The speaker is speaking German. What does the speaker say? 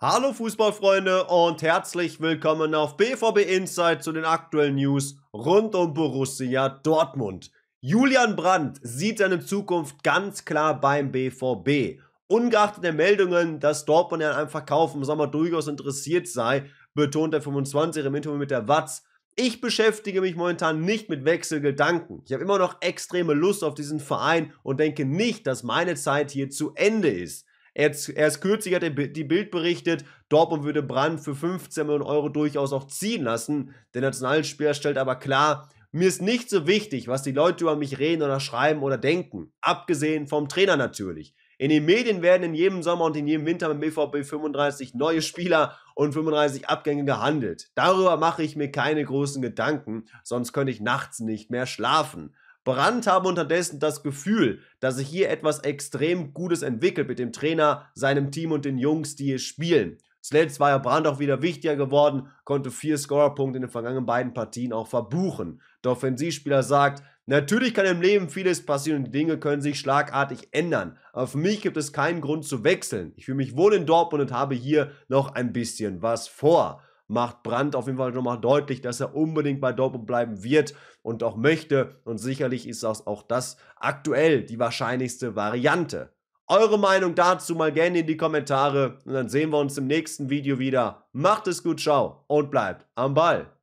Hallo Fußballfreunde und herzlich willkommen auf BVB Insight zu den aktuellen News rund um Borussia Dortmund. Julian Brandt sieht seine Zukunft ganz klar beim BVB. Ungeachtet der Meldungen, dass Dortmund an einem Verkauf im Sommer durchaus interessiert sei, betont der 25 im Interview mit der Watz, ich beschäftige mich momentan nicht mit Wechselgedanken. Ich habe immer noch extreme Lust auf diesen Verein und denke nicht, dass meine Zeit hier zu Ende ist. Erst, erst kürzlich hat die Bild berichtet, Dortmund würde Brand für 15 Millionen Euro durchaus auch ziehen lassen. Der Nationalspieler stellt aber klar, mir ist nicht so wichtig, was die Leute über mich reden oder schreiben oder denken. Abgesehen vom Trainer natürlich. In den Medien werden in jedem Sommer und in jedem Winter mit BVB 35 neue Spieler und 35 Abgänge gehandelt. Darüber mache ich mir keine großen Gedanken, sonst könnte ich nachts nicht mehr schlafen. Brandt habe unterdessen das Gefühl, dass sich hier etwas extrem Gutes entwickelt mit dem Trainer, seinem Team und den Jungs, die hier spielen. Zuletzt war ja Brandt auch wieder wichtiger geworden, konnte vier Scorerpunkte in den vergangenen beiden Partien auch verbuchen. Der Offensivspieler sagt, natürlich kann im Leben vieles passieren und die Dinge können sich schlagartig ändern. Aber für mich gibt es keinen Grund zu wechseln. Ich fühle mich wohl in Dortmund und habe hier noch ein bisschen was vor macht Brandt auf jeden Fall nochmal deutlich, dass er unbedingt bei Dortmund bleiben wird und auch möchte. Und sicherlich ist das auch das aktuell die wahrscheinlichste Variante. Eure Meinung dazu mal gerne in die Kommentare und dann sehen wir uns im nächsten Video wieder. Macht es gut, ciao und bleibt am Ball.